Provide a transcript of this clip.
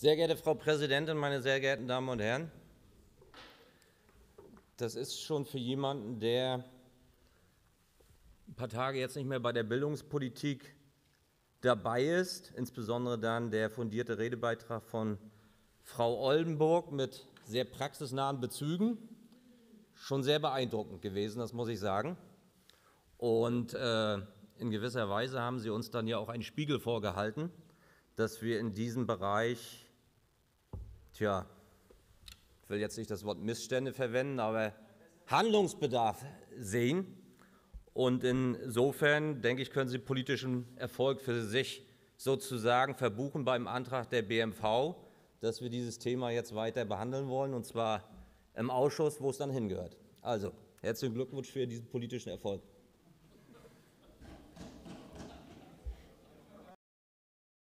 Sehr geehrte Frau Präsidentin, meine sehr geehrten Damen und Herren! Das ist schon für jemanden, der ein paar Tage jetzt nicht mehr bei der Bildungspolitik dabei ist, insbesondere dann der fundierte Redebeitrag von Frau Oldenburg mit sehr praxisnahen Bezügen, schon sehr beeindruckend gewesen, das muss ich sagen. Und äh, in gewisser Weise haben Sie uns dann ja auch einen Spiegel vorgehalten, dass wir in diesem Bereich, tja, ich will jetzt nicht das Wort Missstände verwenden, aber Handlungsbedarf sehen. Und insofern, denke ich, können Sie politischen Erfolg für sich sozusagen verbuchen beim Antrag der BMV, dass wir dieses Thema jetzt weiter behandeln wollen, und zwar im Ausschuss, wo es dann hingehört. Also, herzlichen Glückwunsch für diesen politischen Erfolg.